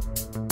Bye.